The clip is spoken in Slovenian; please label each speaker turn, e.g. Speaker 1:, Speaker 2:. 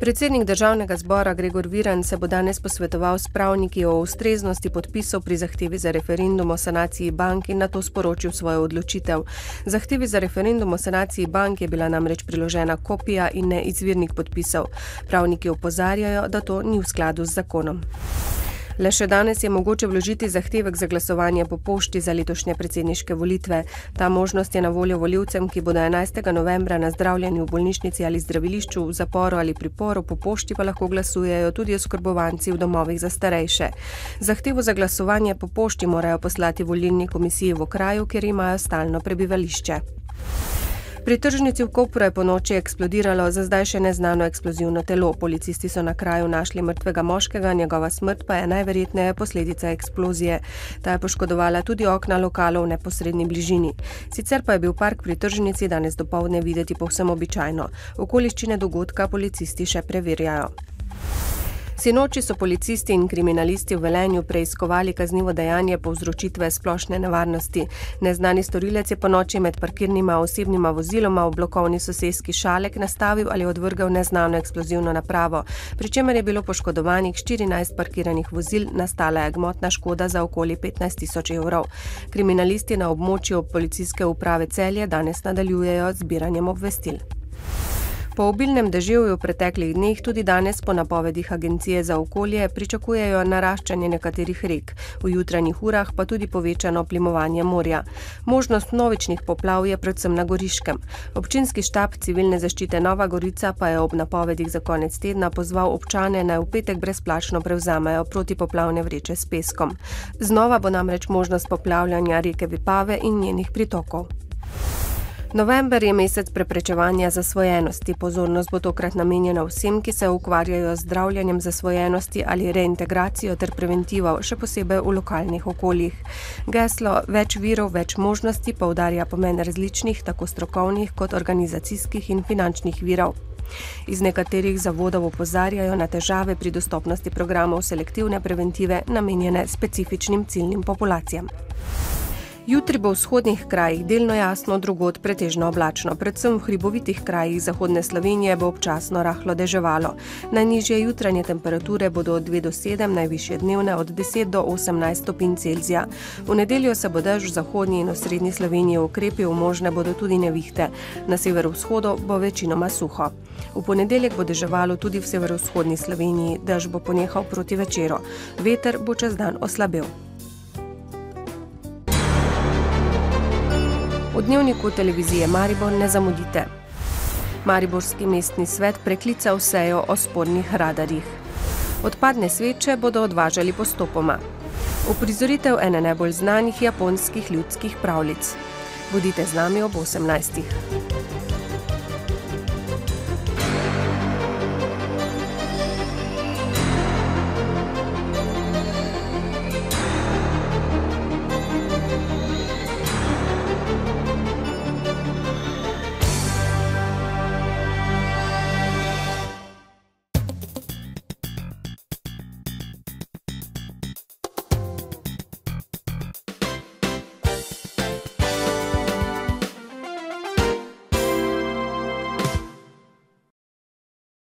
Speaker 1: Predsednik državnega zbora Gregor Viran se bo danes posvetoval s pravniki o ustreznosti podpisov pri zahtevi za referendum o sanaciji bank in na to sporočil svojo odločitev. Zahtevi za referendum o sanaciji bank je bila namreč priložena kopija in ne izvirnik podpisov. Pravniki opozarjajo, da to ni v skladu z zakonom. Le še danes je mogoče vložiti zahtevek za glasovanje po pošti za letošnje predsedniške volitve. Ta možnost je na voljo voljivcem, ki bodo 11. novembra na zdravljenju v bolnišnici ali zdravilišču, v zaporu ali priporu, po pošti pa lahko glasujejo tudi oskrbovanci v domovih za starejše. Zahtevo za glasovanje po pošti morajo poslati volilni komisiji v kraju, kjer imajo stalno prebivališče. Pri tržnici v Kopru je po noči eksplodiralo za zdaj še neznano eksplozivno telo. Policisti so na kraju našli mrtvega moškega, njegova smrt pa je najverjetneje posledica eksplozije. Ta je poškodovala tudi okna lokalov v neposrednji bližini. Sicer pa je bil park pri tržnici danes dopoledne videti povsem običajno. Okoliščine dogodka policisti še preverjajo. Sinoči so policisti in kriminalisti v Velenju preiskovali kaznivo dejanje povzročitve splošne nevarnosti. Neznani storilec je po noči med parkirnima osebnima voziloma v blokovni sosedski šalek nastavil ali odvrgal neznano eksplozivno napravo, pri čemer je bilo poškodovanih 14 parkiranih vozil, nastala je gmotna škoda za okoli 15 tisoč evrov. Kriminalisti na območju policijske uprave celje danes nadaljujejo zbiranjem obvestil. Po obilnem deževju v preteklih dneh tudi danes po napovedih Agencije za okolje pričakujejo naraščanje nekaterih rek, v jutranjih urah pa tudi povečano plimovanje morja. Možnost novičnih poplav je predvsem na Goriškem. Občinski štab civilne zaščite Nova Gorica pa je ob napovedih za konec tedna pozval občane naj v petek brezplačno prevzamejo protipoplavne vreče s peskom. Znova bo namreč možnost poplavljanja reke Vipave in njenih pritokov. November je mesec preprečevanja zasvojenosti. Pozornost bo tokrat namenjena vsem, ki se ukvarjajo z zdravljenjem zasvojenosti ali reintegracijo ter preventivo, še posebej v lokalnih okoljih. Geslo Več virov, več možnosti poudarja pomen različnih, tako strokovnih kot organizacijskih in finančnih virov. Iz nekaterih zavodov opozarjajo na težave pri dostopnosti programov selektivne preventive namenjene specifičnim ciljnim populacijam. Jutri bo v vzhodnih krajih delno jasno, drugod pretežno oblačno. Predvsem v hribovitih krajih zahodne Slovenije bo občasno rahlo deževalo. Najnižje jutranje temperature bodo od 2 do 7, najvišje dnevne od 10 do 18 stopinj Celzija. V nedeljo se bo dež v zahodnji in v srednji Sloveniji ukrepil, možne bodo tudi nevihte. Na severovzhodu bo večinoma suho. V ponedeljek bo deževalo tudi v severovzhodni Sloveniji, dež bo ponehal proti večeru. Veter bo čez dan oslabil. V dnevniku televizije Maribor ne zamudite. Mariborski mestni svet preklical sejo o spornih radarjih. Odpadne sveče bodo odvažali postopoma. Uprizoritev ene najbolj znanih japonskih ljudskih pravljic. Bodite z nami ob 18.